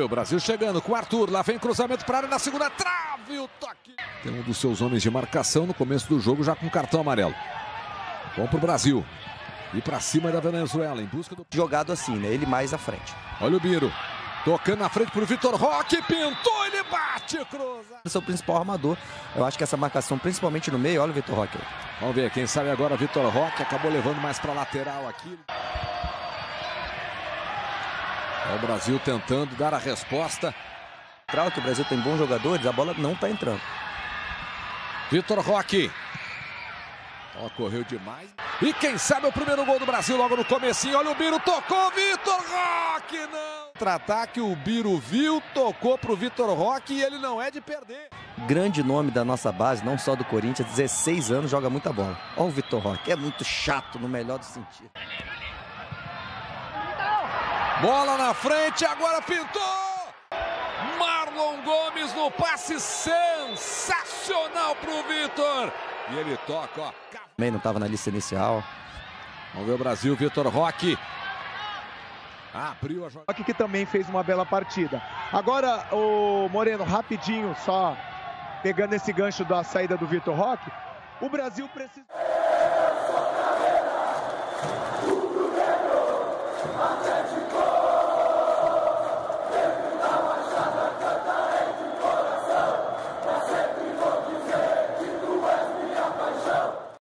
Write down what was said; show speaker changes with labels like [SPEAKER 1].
[SPEAKER 1] O Brasil chegando com o Arthur. Lá vem cruzamento para a área na segunda trave. O toque. Tem um dos seus homens de marcação no começo do jogo, já com cartão amarelo. Bom para o Brasil. E para cima da Venezuela, em busca do.
[SPEAKER 2] Jogado assim, né? Ele mais à frente.
[SPEAKER 1] Olha o Biro. Tocando na frente para o Vitor Roque. Pintou, ele bate, cruza.
[SPEAKER 2] Esse é o principal armador. Eu acho que essa marcação, principalmente no meio, olha o Vitor Roque.
[SPEAKER 1] Vamos ver, quem sabe agora Vitor Roque. Acabou levando mais para lateral aqui. É o Brasil tentando dar a resposta.
[SPEAKER 2] Que o Brasil tem bons jogadores, a bola não está entrando.
[SPEAKER 1] Vitor Roque. Ela correu demais. E quem sabe o primeiro gol do Brasil logo no comecinho. Olha o Biro, tocou, Vitor Roque, não. Contra-ataque, o Biro viu, tocou pro Vitor Roque e ele não é de perder.
[SPEAKER 2] Grande nome da nossa base, não só do Corinthians, 16 anos, joga muita bola. Olha o Vitor Roque, é muito chato no melhor do sentido.
[SPEAKER 1] Bola na frente, agora pintou! Marlon Gomes no passe sensacional pro Vitor. E ele toca, ó.
[SPEAKER 2] Também não estava na lista inicial.
[SPEAKER 1] Vamos ver o Brasil, Vitor Roque. Abriu a jogada.
[SPEAKER 3] Roque que também fez uma bela partida. Agora, o Moreno, rapidinho, só pegando esse gancho da saída do Vitor Roque. O Brasil precisa.